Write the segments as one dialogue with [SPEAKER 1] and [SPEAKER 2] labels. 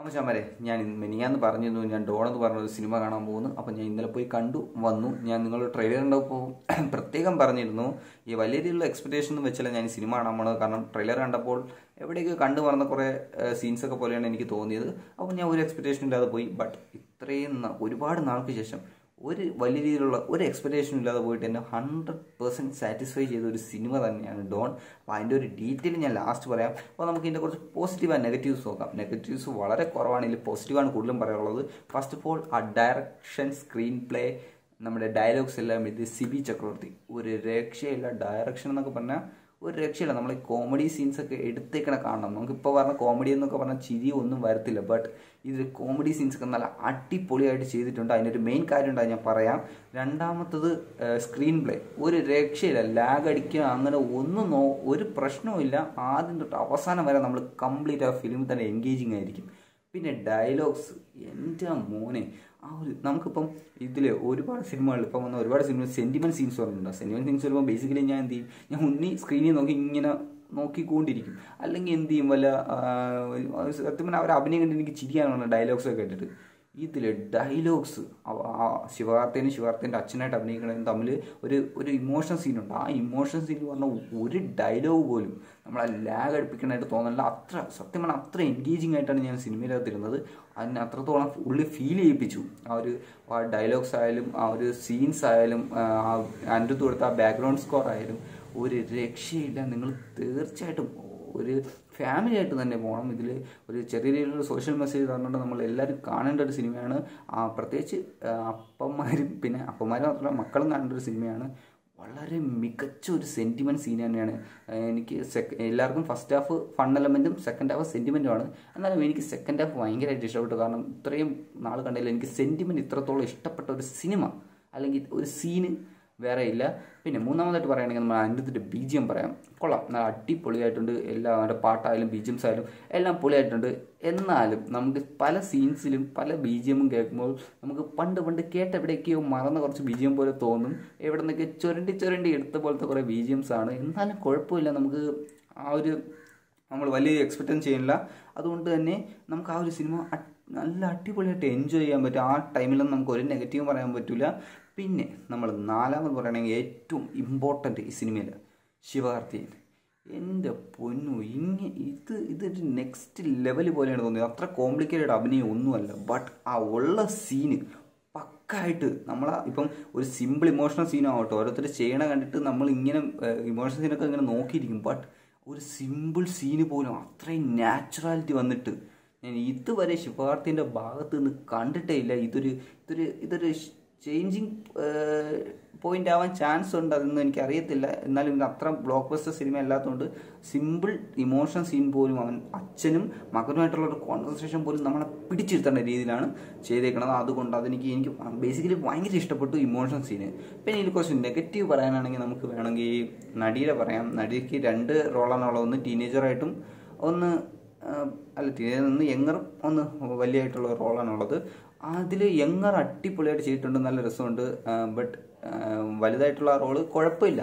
[SPEAKER 1] അപ്പോൾ ചമ്മരെ ഞാൻ മെനിയാന്ന് പറഞ്ഞിരുന്നു ഞാൻ ഡോൺ എന്ന് പറഞ്ഞ ഒരു സിനിമ കാണാൻ പോകുന്നു. അപ്പോൾ ഞാൻ ഇന്നലെ പോയി കണ്ടു വന്നു. ഞാൻ നിങ്ങൾ ട്രെയിലർ കണ്ടപ്പോൾ പ്രത്യേകം പറഞ്ഞിരുന്നു. ഈ വലിയ രീതിയിലുള്ള എക്സ്പെക്ടേഷൻ ഒന്നും വെച്ചല്ല ഞാൻ ഈ സിനിമ കാണാൻ പോണത്. കാരണം ട്രെയിലർ കണ്ടപ്പോൾ എവിടെയൊക്കെ കണ്ടു വന്ന കുറേ സീൻസൊക്കെ പോലെയാണ് എനിക്ക് തോന്നിയത്. അപ്പോൾ ഞാൻ ഒരു എക്സ്പെക്ടേഷൻ ഇല്ലാതെ പോയി. ബട്ട് ഇത്രയും ഒരുപാട് നാൾക്ക് ശേഷം ഒരു വലിയ രീതിയിലുള്ള ഒരു എക്സ്പെക്ടേഷൻ ഇല്ലാതെ പോയിട്ട് എന്നെ ഹൺഡ്രഡ് പെർസെന്റ് സാറ്റിസ്ഫൈ ചെയ്ത ഒരു സിനിമ തന്നെയാണ് ഡോൺ. അപ്പോൾ അതിന്റെ ഒരു ഡീറ്റെയിൽ ഞാൻ ലാസ്റ്റ് പറയാം. അപ്പോൾ നമുക്ക് ഇതിന്റെ കുറച്ച് പോസിറ്റീവ് ആൻഡ് നെഗറ്റീവ്സ് നോക്കാം. നെഗറ്റീവ്സ് വളരെ കുറവാണെങ്കിൽ പോസിറ്റീവാണ് കൂടുതലും പറയാനുള്ളത്. ഫസ്റ്റ് ഓഫ് ഓൾ ആ ഡയറക്ഷൻ സ്ക്രീൻ പ്ലേ നമ്മുടെ ഡയലോഗ്സ് എല്ലാം ഇത് സിബി ചക്രവർത്തി. ഒരു രക്ഷയില്ല ഡയറക്ഷൻ എന്നൊക്കെ പറഞ്ഞാൽ ഒരു രക്ഷയില്ല. നമ്മൾ ഈ കോമഡി സീൻസ് ഒക്കെ എടുത്തേക്കണ കാണണം. നമുക്കിപ്പോൾ പറഞ്ഞ കോമഡി എന്നൊക്കെ പറഞ്ഞാൽ ചിരി ഒന്നും വരത്തില്ല. ബട്ട് ഇതിൽ കോമഡി സീൻസ് ഒക്കെ നല്ല അടിപൊളിയായിട്ട് ചെയ്തിട്ടുണ്ട്. അതിന്റെ ഒരു മെയിൻ കാര്യം ഉണ്ടായി ഞാൻ പറയാം. രണ്ടാമത്തത് സ്ക്രീൻ പ്ലേ ഒരു രക്ഷയില്ല. ലാഗ് അടിക്കുക അങ്ങനെ ഒന്നും നോ ഒരു പ്രശ്നവുമില്ല ആദ്യം തൊട്ട് അവസാനം വരെ നമ്മൾ കംപ്ലീറ്റ് ആ ഫിലിമിൽ തന്നെ എൻഗേജിങ് ആയിരിക്കും. പിന്നെ ഡയലോഗ്സ് എന്റെ മോനെ ആ ഒരു നമുക്കിപ്പം ഇതിൽ ഒരുപാട് സിനിമകൾ ഇപ്പം വന്ന ഒരുപാട് സിനിമ സെന്റിമെന്റ് സീൻസ് പറഞ്ഞിട്ടുണ്ട് സെന്റിമെന്റ് സീൻസ് വരുമ്പോൾ ബേസിക്കലി ഞാൻ എന്ത് ചെയ്യും? ഞാൻ ഉണ്ണി സ്ക്രീനിൽ നോക്കി ഇങ്ങനെ നോക്കിക്കൊണ്ടിരിക്കും. അല്ലെങ്കിൽ എന്ത് ചെയ്യും? വല്ല സത്യം പറഞ്ഞാൽ അവർ അഭിനയം കണ്ട് എനിക്ക് ചിരിയാണ് ഡയലോഗ്സ് ഒക്കെ കേട്ടിട്ട് ഇതിൽ ഡയലോഗ്സ് ശിവകാർത്തേനും ശിവകാർത്തേന്റെ അച്ഛനായിട്ട് അഭിനയിക്കുന്നതും തമ്മിൽ ഒരു ഒരു ഇമോഷൻ സീനുണ്ട് ആ ഇമോഷൻ സീൻ പറഞ്ഞാൽ ഒരു ഡയലോഗ് പോലും നമ്മളെ ലാഗ് അടുപ്പിക്കണമായിട്ട് തോന്നില്ല അത്ര സത്യം പറഞ്ഞാൽ അത്ര എൻഗേജിങ് ആയിട്ടാണ് ഞാൻ സിനിമയിലകത്തിരുന്നത്. അതിനെ അത്രത്തോളം ഉള്ളിൽ ഫീൽ ചെയ്യിപ്പിച്ചു. ആ ഒരു ആ ഡയലോഗ്സ് ആയാലും ആ ഒരു സീൻസ് ആയാലും ആ അന്റെ കൊടുത്ത ആ ബാക്ക്ഗ്രൗണ്ട് സ്കോർ ആയാലും ഒരു രക്ഷയില്ല. നിങ്ങൾ തീർച്ചയായിട്ടും ഒരു ഫാമിലി ആയിട്ട് തന്നെ പോകണം ഇതിൽ ഒരു ചെറിയ രീതിയിലുള്ള സോഷ്യൽ മെസ്സേജ് തന്നുകൊണ്ട് നമ്മൾ എല്ലാവരും കാണേണ്ട ഒരു സിനിമയാണ് പ്രത്യേകിച്ച് അപ്പന്മാരും പിന്നെ അപ്പന്മാരും മാത്രമല്ല മക്കളും കാണേണ്ട ഒരു സിനിമയാണ് വളരെ മികച്ച ഒരു സെന്റിമെന്റ് സീൻ തന്നെയാണ്. എനിക്ക് സെക്ക എല്ലാവർക്കും ഫസ്റ്റ് ഹാഫ് ഫൺ എലമെന്റും സെക്കൻഡ് ഹാഫ് സെന്റിമെന്റുമാണ് എന്നാലും എനിക്ക് സെക്കൻഡ് ഹാഫ് ഭയങ്കരമായിട്ട് ഇഷ്ടപ്പെട്ടു. കാരണം ഇത്രയും നാൾ കണ്ടതിൽ എനിക്ക് സെന്റിമെന്റ് ഇത്രത്തോളം ഇഷ്ടപ്പെട്ട ഒരു സിനിമ അല്ലെങ്കിൽ ഒരു സീന് വേറെ ഇല്ല. പിന്നെ മൂന്നാമതായിട്ട് പറയുകയാണെങ്കിൽ നമ്മൾ അനിരുദ്ധിന്റെ ബി ജി എം പറയാം. കൊള്ളാം. നല്ല അടിപൊളിയായിട്ടുണ്ട്. എല്ലാ അവരുടെ പാട്ടായാലും ബി ജി എംസ് ആയാലും എല്ലാം പൊളിയായിട്ടുണ്ട്. എന്നാലും നമുക്ക് പല സീൻസിലും പല ബി ജി എമ്മും കേൾക്കുമ്പോൾ നമുക്ക് പണ്ട് പണ്ട് കേട്ട എവിടെയൊക്കെയോ മറന്ന കുറച്ച് ബി ജി എം പോലെ തോന്നും. എവിടെ നിന്നൊക്കെ ചുരണ്ടി ചുരണ്ടി എടുത്ത പോലത്തെ കുറേ ബി ജി എംസ് ആണ്. എന്നാലും കുഴപ്പമില്ല. നമുക്ക് ആ ഒരു നമ്മൾ വലിയ എക്സ്പെക്റ്റൻ ചെയ്യുന്നില്ല അതുകൊണ്ട് തന്നെ നമുക്ക് ആ ഒരു സിനിമ നല്ല അടിപൊളിയായിട്ട് എൻജോയ് ചെയ്യാൻ പറ്റും. ആ ടൈമിലൊന്നും നമുക്ക് ഒരു നെഗറ്റീവ് പറയാൻ പറ്റില്ല പിന്നെ നമ്മൾ നാലാമത് പറയുകയാണെങ്കിൽ ഏറ്റവും ഇമ്പോർട്ടന്റ് ഈ സിനിമയിൽ ശിവകാർത്തിയൻ എന്റെ പൊന്നു ഇങ്ങ ഇത് ഇതൊരു നെക്സ്റ്റ് ലെവൽ പോലെയാണ് തോന്നിയത്. അത്ര കോംപ്ലിക്കേറ്റഡ് അഭിനയം ഒന്നുമല്ല. ബട്ട് ആ ഉള്ള സീന് പക്കായിട്ട് നമ്മളെ ഇപ്പം ഒരു സിമ്പിൾ ഇമോഷണൽ സീനാവട്ടെ ഓരോരുത്തർ ചെയ്യണ കണ്ടിട്ട് നമ്മൾ ഇങ്ങനെ ഇമോഷണൽ സീനൊക്കെ ഇങ്ങനെ നോക്കിയിരിക്കും. ബട്ട് ഒരു സിമ്പിൾ സീന് പോലും അത്രയും നാച്ചുറാലിറ്റി വന്നിട്ട് ഞാൻ ഇതുവരെ ശുഭാർത്ഥിന്റെ ഭാഗത്ത് നിന്ന് കണ്ടിട്ടേ ഇല്ല ഇതൊരു ഇതൊരു ഇതൊരു ചേഞ്ചിങ് പോയിന്റ് ആവാൻ ചാൻസ് ഉണ്ട് അതൊന്നും എനിക്ക് അറിയത്തില്ല എന്നാലും ഇത് അത്ര ബ്ലോക്ക് ബസ്റ്റർ സിനിമ അല്ലാത്തതുകൊണ്ട് സിമ്പിൾ ഇമോഷൻ സീൻ പോലും അവൻ അച്ഛനും മകനുമായിട്ടുള്ള ഒരു കോൺവെർസേഷൻ പോലും നമ്മളെ പിടിച്ചിരുത്തേണ്ട രീതിയിലാണ് ചെയ്തേക്കുന്നത് അതുകൊണ്ട് അതെനിക്ക് എനിക്ക് ബേസിക്കലി ഭയങ്കര ഇഷ്ടപ്പെട്ടു ഇമോഷൻ സീന് പിന്നെ ഇതിൽ കുറച്ച് നെഗറ്റീവ് പറയാനാണെങ്കിൽ നമുക്ക് വേണമെങ്കിൽ നടിയുടെ പറയാം. നടിക്ക് രണ്ട് റോളാണുള്ളത് ഒന്ന് ടീനേജറായിട്ടും ഒന്ന് അല്ല ടീനേജർ നിന്ന് യങ്ങറും ഒന്ന് വലിയായിട്ടുള്ള റോളാണുള്ളത് അതിൽ യങ്ങർ അടിപൊളിയായിട്ട് ചെയ്തിട്ടുണ്ട് നല്ല രസമുണ്ട്. ബട്ട് വലുതായിട്ടുള്ള ആ റോൾ കുഴപ്പമില്ല.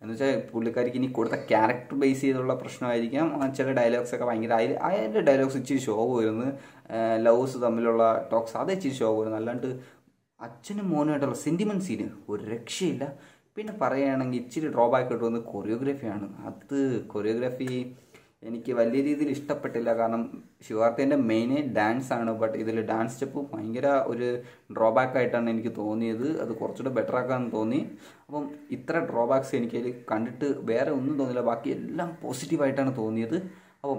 [SPEAKER 1] എന്ന് വെച്ചാൽ പുള്ളിക്കാരിക്ക് ഇനി കൊടുത്ത ക്യാരക്ടർ ബേസ് ചെയ്തുള്ള പ്രശ്നമായിരിക്കാം. ചില ഡയലോഗ്സ് ഒക്കെ ഭയങ്കര അതിൽ അതിന്റെ ഡയലോഗ്സ് ഇച്ചിരി ഷോ വരുന്നു ലവ്സ് തമ്മിലുള്ള ടോക്സ് അത് ഇച്ചിരി ഷോ വരുന്നു അല്ലാണ്ട് അച്ഛനും മോനുമായിട്ടുള്ള സെന്റിമെന്റ് സീന് ഒരു രക്ഷയില്ല. പിന്നെ പറയുകയാണെങ്കിൽ ഇച്ചിരി ഡ്രോബാക്ക് ഇട്ട് വന്ന് കൊറിയോഗ്രഫിയാണ് അത് കൊറിയോഗ്രഫി എനിക്ക് വലിയ രീതിയിൽ ഇഷ്ടപ്പെട്ടില്ല. കാരണം ശിവാർത്തേന്റെ മെയിന് ഡാൻസ് ആണ്. ബട്ട് ഇതിൽ ഡാൻസ് സ്റ്റെപ്പ് ഭയങ്കര ഒരു ഡ്രോബാക്ക് ആയിട്ടാണ് എനിക്ക് തോന്നിയത്. അത് കുറച്ചുകൂടെ ബെറ്റർ ആക്കാമെന്ന് തോന്നി. അപ്പം ഇത്ര ഡ്രോബാക്സ് എനിക്ക് അതിൽ കണ്ടിട്ട് വേറെ ഒന്നും തോന്നില്ല ബാക്കി എല്ലാം പോസിറ്റീവായിട്ടാണ് തോന്നിയത്. അപ്പം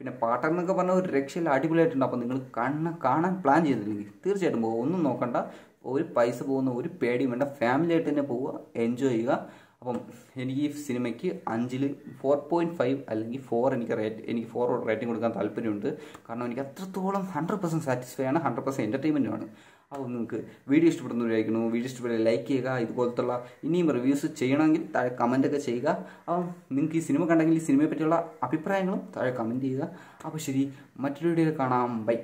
[SPEAKER 1] പിന്നെ പാട്ടെന്നൊക്കെ പറഞ്ഞ ഒരു രക്ഷയിൽ അടിപൊളിയായിട്ടുണ്ട്. അപ്പം നിങ്ങൾ കാണാൻ കാണാൻ പ്ലാൻ ചെയ്തില്ലെങ്കിൽ തീർച്ചയായിട്ടും പോകുക ഒന്നും നോക്കണ്ട. ഒരു പൈസ പോകുന്ന ഒരു പേടിയും വേണ്ട. ഫാമിലി ആയിട്ട് തന്നെ പോവുക. എൻജോയ് ചെയ്യുക. അപ്പം എനിക്ക് ഈ സിനിമയ്ക്ക് അഞ്ചിൽ ഫോർ പോയിന്റ് ഫൈവ് അല്ലെങ്കിൽ ഫോർ എനിക്ക് റേറ്റ് എനിക്ക് ഫോർ റേറ്റിംഗ് കൊടുക്കാൻ താല്പര്യമുണ്ട്. കാരണം എനിക്ക് അത്രത്തോളം ഹൺഡ്രഡ് പെർസെന്റ് സാറ്റിസ്ഫൈ ആണ് ഹൺഡ്രഡ് പെർസെന്റ് എന്റർടൈൻമെന്റുമാണ് അപ്പോൾ നിങ്ങൾക്ക് വീഡിയോ ഇഷ്ടപ്പെടുന്ന വിചാരിക്കുന്നു വീഡിയോ ഇഷ്ടപ്പെടുക ലൈക്ക് ചെയ്യുക ഇതുപോലത്തുള്ള ഇനിയും റിവ്യൂസ് ചെയ്യണമെങ്കിൽ താഴെ കമന്റൊക്കെ ചെയ്യുക. അപ്പം നിങ്ങൾക്ക് ഈ സിനിമ കണ്ടെങ്കിൽ ഈ സിനിമയെ പറ്റിയുള്ള അഭിപ്രായങ്ങളും താഴെ കമന്റ് ചെയ്യുക. അപ്പോൾ ശരി മറ്റൊരു വീഡിയോയിൽ കാണാം. ബൈ